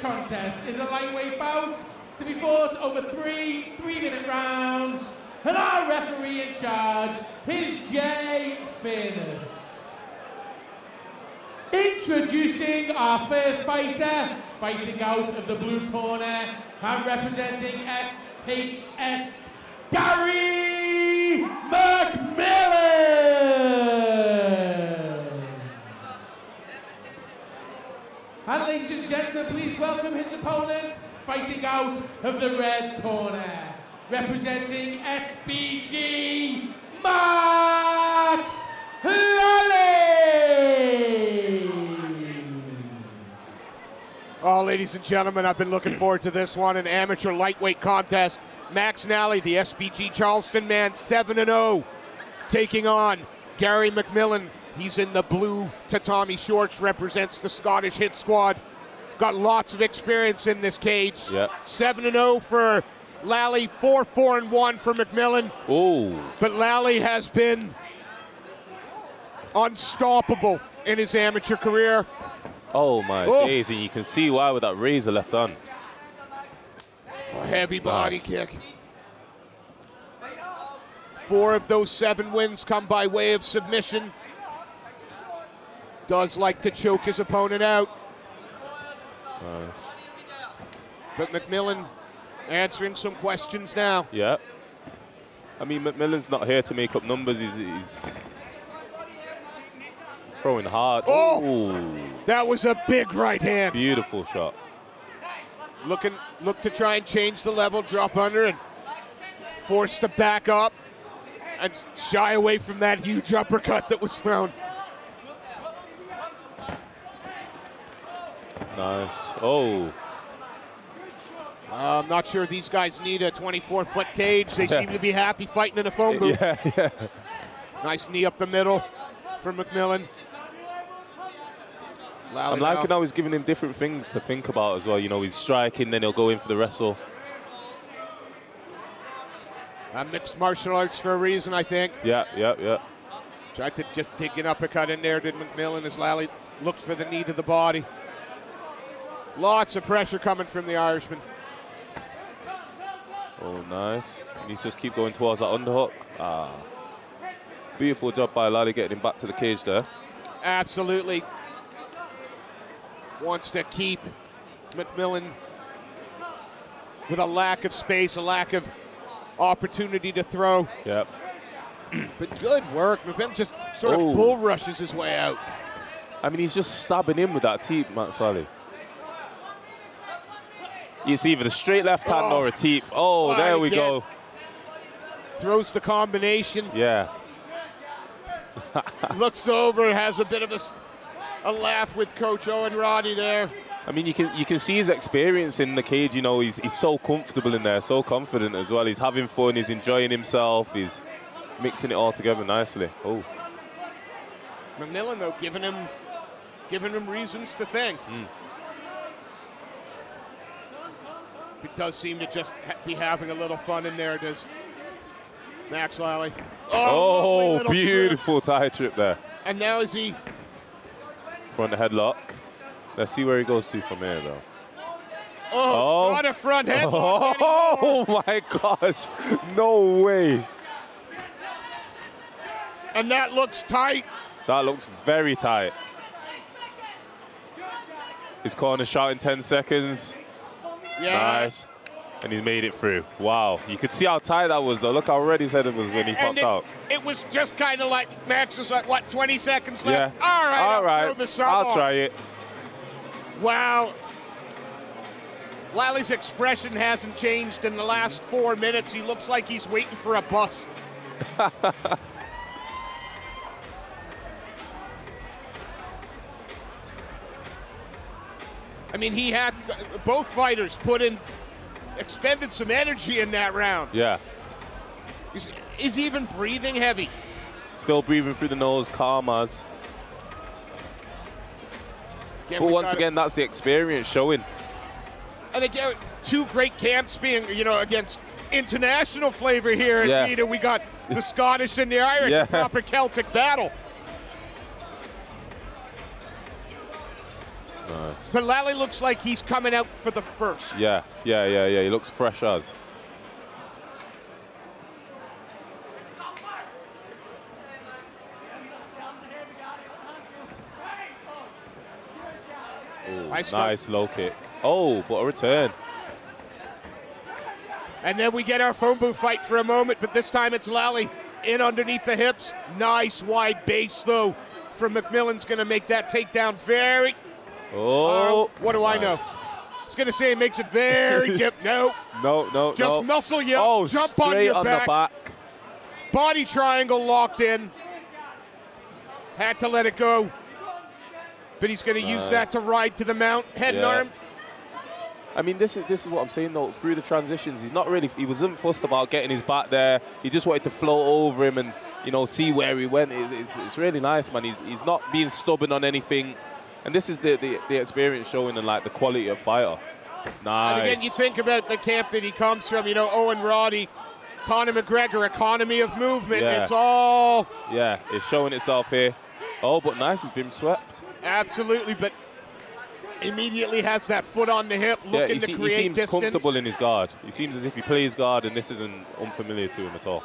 contest is a lightweight bout to be fought over three three-minute rounds, and our referee in charge is Jay Fairness. Introducing our first fighter, fighting out of the blue corner and representing SHS, Gary McMillan. And ladies and gentlemen, please welcome his opponent, fighting out of the red corner, representing SBG, Max Lally. Oh, ladies and gentlemen, I've been looking forward to this one, an amateur lightweight contest. Max Lally, the SBG Charlestown man, 7 0, taking on Gary McMillan. He's in the blue tatami shorts, represents the Scottish hit squad. Got lots of experience in this cage. Yeah. 7 0 for Lally, 4 4 and 1 for McMillan. Oh, But Lally has been unstoppable in his amateur career. oh my Oh. days, and you can see why with that razor left on. A heavy body Nice. kick. Four of those seven wins come by way of submission. Does like to choke his opponent out. But McMillan answering some questions now. Yeah. I mean, McMillan's not here to make up numbers. He's, he's throwing hard. Oh! Ooh, That was a big right hand. beautiful shot. Looking, look to try and change the level, drop under, and force to back up and shy away from that huge uppercut that was thrown. Nice. Oh, Uh, I'm not sure these guys need a 24 foot cage. They seem to be happy fighting in a phone booth. yeah, yeah. Nice knee up the middle for McMillan. Lally I'm liking how he's giving him different things to think about as well. You know, he's striking, then he'll go in for the wrestle. Uh, mixed martial arts for a reason, I think. Yeah, yeah, yeah. Tried to just dig an uppercut in there, did McMillan as Lally looks for the knee to the body. Lots of pressure coming from the Irishman. Oh, nice. And he's just keep going towards that underhook. Ah. Beautiful job by Lally getting him back to the cage there. Absolutely wants to keep McMillan with a lack of space, a lack of opportunity to throw. Yep. But good work. McMillan just sort Oh. of bull rushes his way out. I mean, he's just stabbing in with that teep, Max Lally. It's either the straight left hand Oh. or a teep. Oh, there we go. Throws the combination, Yeah. looks over, has a bit of a laugh with Coach Owen Roddy there. I mean, you can you can see his experience in the cage. You know, he's he's so comfortable in there, so confident as well. He's having fun. He's enjoying himself. He's mixing it all together nicely. Oh, McMillan though giving him giving him reasons to think. Hmm. He does seem to just be having a little fun in there, does Max Lally. oh, oh little beautiful tie trip there. And now is he Front headlock. Let's see where he goes to from here, though. oh, Oh. not a front headlock oh, anymore. Oh my gosh! No way. And that looks tight. That looks very tight. His corner shot in 10 seconds. Yeah. Nice. And he made it through. Wow. You could see how tight that was, though. Look how red his head was when he popped it, out. it was just kind of like Max was like, what, 20 seconds Yeah. left? All right. All I'll right. the I'll try it. Wow. Lally's expression hasn't changed in the last four minutes. He looks like he's waiting for a bus. I mean, he had both fighters put in, expended some energy in that round. Yeah. He's, he's even breathing heavy. Still breathing through the nose, calm as. Again, But once again, that's the experience showing. And again, two great camps being, you know, against international flavor here. Yeah. We got the Scottish and the Irish, Yeah. a proper Celtic battle. Nice. But Lally looks like he's coming out for the first. Yeah, yeah, yeah, yeah. He looks fresh as. Ooh, I nice low kick. Oh, but a return. And then we get our phone booth fight for a moment, but this time it's Lally in underneath the hips. Nice wide base though from McMillan's going to make that takedown very. Oh, what do I know? nice. I was going to say it makes it very dip. No, No, no, just no. muscle you. Oh, jump on straight your on back. the back. Body triangle locked in. Had to let it go. But he's going to use that to ride to the mount. Head and arm. I mean, this is this is what I'm saying though. Through the transitions, he's not really. He wasn't fussed about getting his back there. He just wanted to float over him and you know see where he went. It's, it's, it's really nice, man. He's, he's not being stubborn on anything, and this is the, the, the experience showing and like the quality of fighter. Nice. And again, you think about the camp that he comes from. You know, Owen Roddy, Conor McGregor, economy of movement. Yeah. It's all yeah, it's showing itself here. Oh, but nice. He's been swept. absolutely, but immediately has that foot on the hip, Yeah, looking he, to se- he seems distance. comfortable in his guard. He seems as if he plays guard, and this isn't unfamiliar to him at all.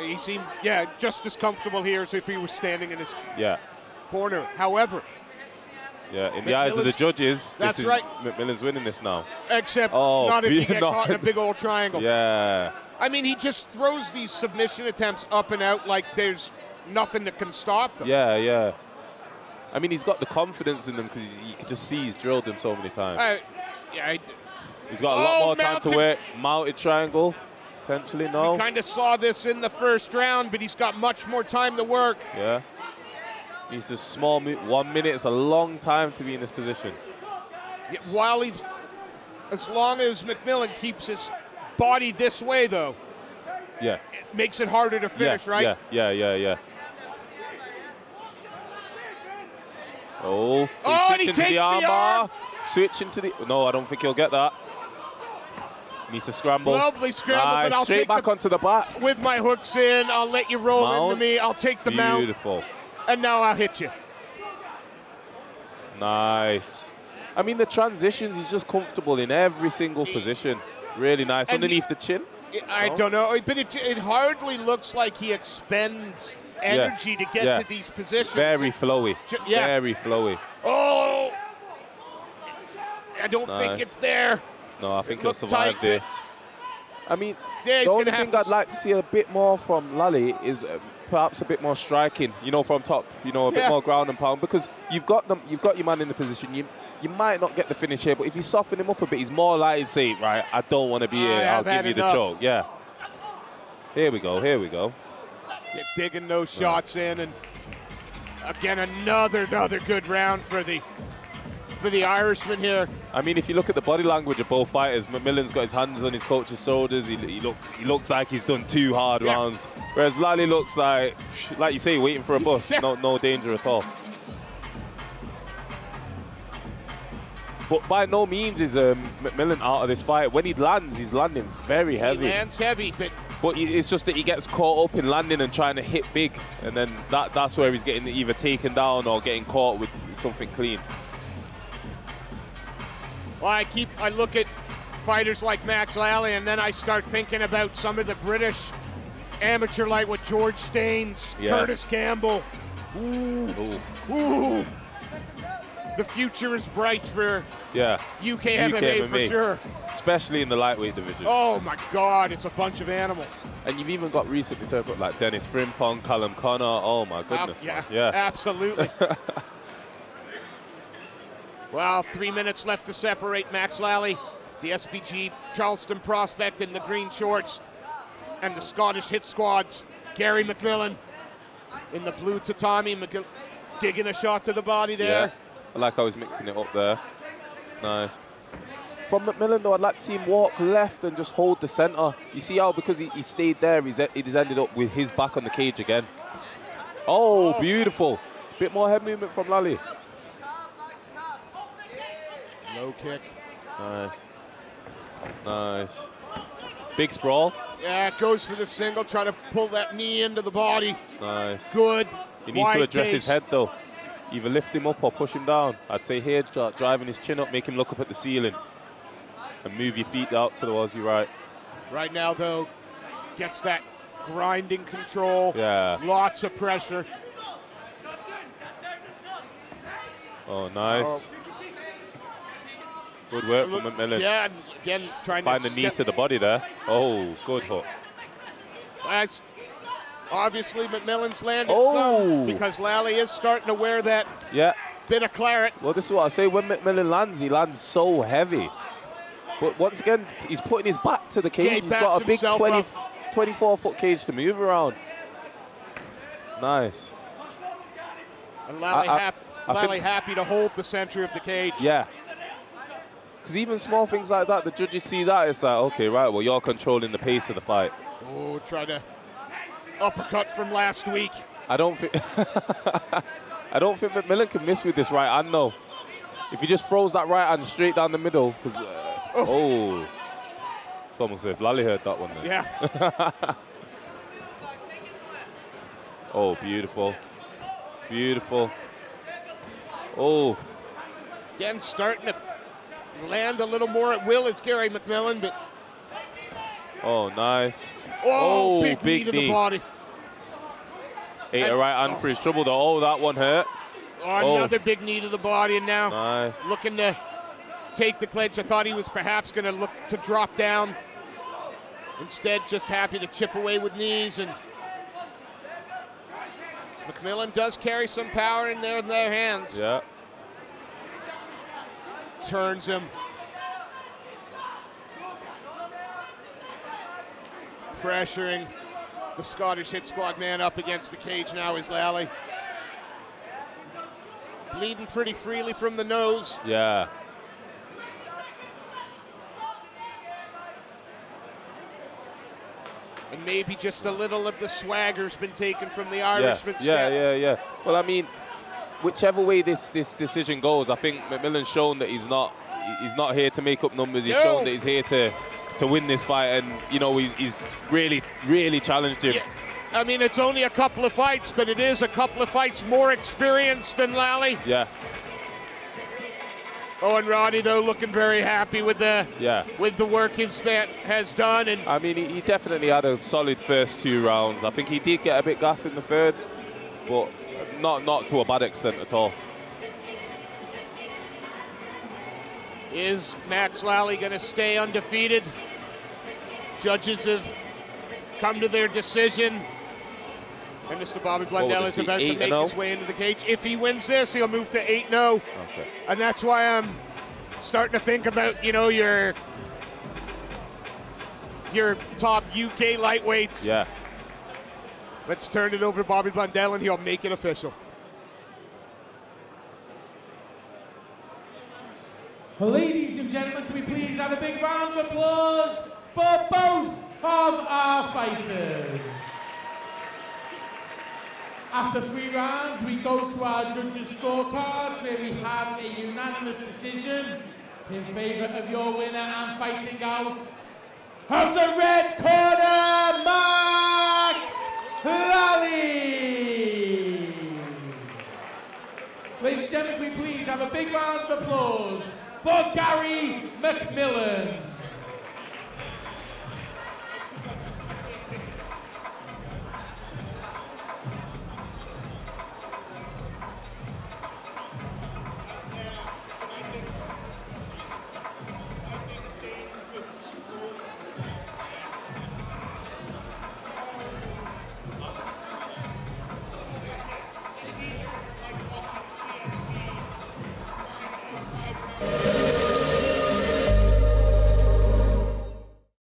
he seemed, yeah, just as comfortable here as if he was standing in his Yeah. corner. However, Yeah, in the eyes of the judges, That's this is right. McMillan's winning this now. except Oh, not if you be- get no. caught in a big old triangle. Yeah, I mean, he just throws these submission attempts up and out like there's nothing that can stop them. yeah, yeah. I mean, he's got the confidence in them because you can just see he's drilled them so many times. I, yeah, I, He's got a lot Oh, more time mounted- to work. Mounted triangle, potentially no. kind of saw this in the first round, but he's got much more time to work. Yeah. He's a small one minute. It's a long time to be in this position. Yeah, While he's, as long as McMillan keeps his body this way, though, Yeah. it makes it harder to finish, yeah, right? Yeah, yeah, yeah, yeah. Oh, he's Oh, and he switching to the armbar. arm. Switching to the. No, I don't think he'll get that. Needs to scramble. Lovely scramble, Nice. but I'll Straight take back the, onto the back. with my hooks in. I'll let you roll Mount. into me. I'll take the mount, Beautiful. And now I'll hit you. Nice. I mean, the transitions, he's just comfortable in every single position. Really nice. And he- Underneath the chin. I No? don't know, but it, it hardly looks like he expends energy to get yeah. to these positions. Very flowy. Ju- yeah. Very flowy. Oh! I don't think it's there. No, I think It he'll survive tight, this. I mean, Yeah, the only thing I'd like to see a bit more from Lally is uh, perhaps a bit more striking. You know, from top. You know, a bit more ground and pound because you've got them. You've got your man in the position. You you might not get the finish here, but if you soften him up a bit, he's more likely to say, right, I don't want to be I here. I'll give you enough." the choke. Yeah. Here we go. Here we go. Get digging those shots in, and again another another good round for the for the Irishman here. I mean, if you look at the body language of both fighters, McMillan's got his hands on his coach's shoulders. He, he looks he looks like he's done two hard Yeah. rounds, whereas Lally looks like, like you say, waiting for a bus. No, no danger at all. But by no means is um, McMillan out of this fight. When he lands, he's landing very heavy. He lands heavy, but But it's just that he gets caught up in landing and trying to hit big, and then that, that's where he's getting either taken down or getting caught with something clean. Well, I keep I look at fighters like Max Lally, and then I start thinking about some of the British amateur light with George Staines, Yeah. Curtis Campbell. Ooh. Ooh. The future is bright for Yeah. UK, MMA, for sure. especially in the lightweight division. Oh my God, it's a bunch of animals. And you've even got recently up like Dennis Frimpong, Callum Connor. Oh my goodness, Ab- yeah, man. yeah. absolutely. well, three minutes left to separate Max Lally, the SBG Charlestown prospect in the green shorts, and the Scottish hit squads, Gary McMillan in the blue tatami, McGill- digging a shot to the body there. Yeah. I like how he's mixing it up there. Nice. From McMillan, though, I'd like to see him walk left and just hold the centre. You see how because he, he stayed there, he's, he's ended up with his back on the cage again. Oh, Oh. beautiful. Bit more head movement from Lally. Low kick. Nice. Nice. Big sprawl. Yeah, goes for the single, trying to pull that knee into the body. Nice. Good. He needs to wide address his head, though. either lift him up or push him down. I'd say here, dri- driving his chin up, make him look up at the ceiling. And move your feet out towards you right. Right now, though, gets that grinding control. Yeah. Lots of pressure. Oh, nice. Good work from McMillan. Yeah, and again, trying Find to Find the knee to the body there. Oh, good hook. That's obviously McMillan's landed Oh. some because Lally is starting to wear that Yeah. bit of claret. Well, this is what I say. When McMillan lands, he lands so heavy. But once again, he's putting his back to the cage. Yeah, he he's got a big himself 20, 24 foot cage to move around. Nice. And Lally, I- I- hap- I Lally happy to hold the center of the cage. Yeah. Because even small things like that, the judges see that. It's like, okay, right, well, you're controlling the pace of the fight. Oh, try to uppercut from last week. I don't think. I don't think McMillan can miss with this right hand, though. If he just throws that right hand straight down the middle, because. Uh, oh. It's almost as if Lally heard that one there. Yeah. Oh, beautiful. Beautiful. Oh, Again, starting to land a little more at will is Gary McMillan, but oh, nice. oh, Oh, big, big knee to knee. the body. Ate a right hand for his trouble, though. Oh, that one hurt. Oh, Oh. another big knee to the body, and now Nice. looking to take the clinch. I thought he was perhaps going to look to drop down. Instead, just happy to chip away with knees. And McMillan does carry some power in their, in their hands. Yeah. Turns him. Pressuring the Scottish hit squad man up against the cage now is Lally. Bleeding pretty freely from the nose. Yeah. And maybe just a little of the swagger's been taken from the Yeah, Irishman's yeah, step. yeah, yeah. Well, I mean, whichever way this this decision goes, I think McMillan's shown that he's not he's not here to make up numbers. He's shown that he's here to to win this fight, and you know he's, he's really really challenged him. Yeah. I mean, it's only a couple of fights, but it is a couple of fights more experienced than Lally. Yeah, Oh, Owen Roddy though looking very happy with the yeah. with the work his that has done, and I mean, he, he definitely had a solid first two rounds. I think he did get a bit gas in the third, but not not to a bad extent at all. is Max Lally going to stay undefeated? Judges have come to their decision. And Mr. Bobby Blundell is about to make his oh? way into the cage. If he wins this, he'll move to 8 0. Okay. And that's why I'm starting to think about, you know, your your top UK lightweights. Yeah. Let's turn it over to Bobby Blundell and he'll make it official. Ladies and gentlemen, can we please have a big round of applause for both of our fighters? After three rounds, we go to our judges' scorecards where we have a unanimous decision in favour of your winner and fighting out of the red corner, Max Lally. Ladies and gentlemen, we please have a big round of applause for Gary McMillan.